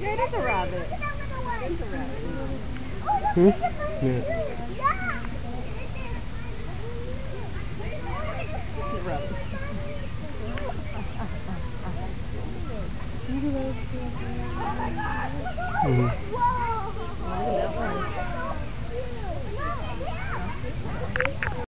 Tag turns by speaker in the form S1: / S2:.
S1: Yeah, it is a rabbit. It is a rabbit.
S2: Hmm? Yeah.
S1: It's a rabbit.
S2: Mm-hmm.